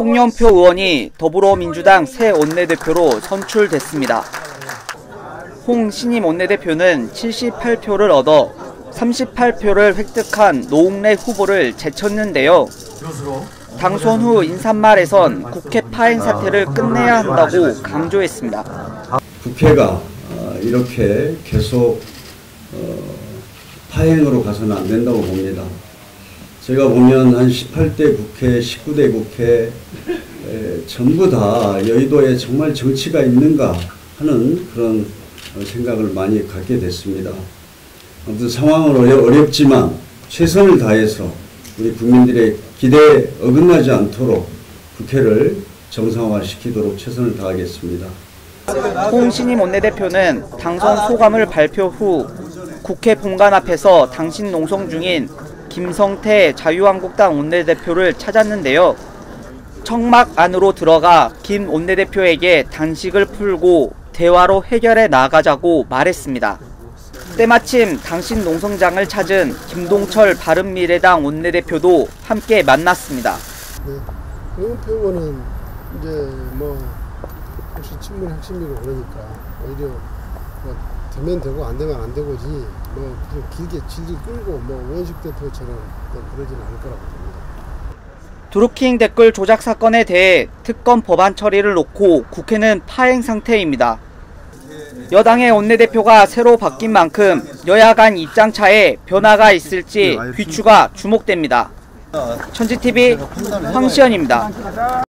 홍영표 의원이 더불어민주당 새 원내대표로 선출됐습니다. 홍 신임 원내대표는 78표를 얻어 38표를 획득한 노웅래 후보를 제쳤는데요. 당선 후 인사말에선 국회 파행 사태를 끝내야 한다고 강조했습니다. 국회가 어, 이렇게 계속 어, 파행으로 가서는 안 된다고 봅니다. 제가 보면 한 18대 국회, 19대 국회 에, 전부 다 여의도에 정말 정치가 있는가 하는 그런 어, 생각을 많이 갖게 됐습니다. 아무튼 상황은 어려, 어렵 지만 최선을 다해서 우리 국민들의 기대에 어긋나지 않도록 국회를 정상화시키도록 최선을 다하겠습니다. 홍 신임 원내대표는 당선 소감을 발표 후 국회 본관 앞에서 당신 농성 중인 김성태 자유한국당 원내대표를 찾았는데요. 청막 안으로 들어가 김 원내대표에게 단식을 풀고 대화로 해결해 나가자고 말했습니다. 때마침 당신 농성장을 찾은 김동철 바른미래당 원내대표도 함께 만났습니다. 네. 의원은 이제 뭐 혹시 친문 핵심이고 그러니까 오히려 뭐 되면 되고 안 되면 안 되고지 뭐 길게 질질 끌고 뭐 원식 대표처럼 또 그러지는 않을 거라고 봅니다. 드루킹 댓글 조작 사건에 대해 특검 법안 처리를 놓고 국회는 파행 상태입니다. 여당의 원내대표가 새로 바뀐 만큼 여야 간 입장 차에 변화가 있을지 귀추가 주목됩니다. 천지TV 황시연입니다.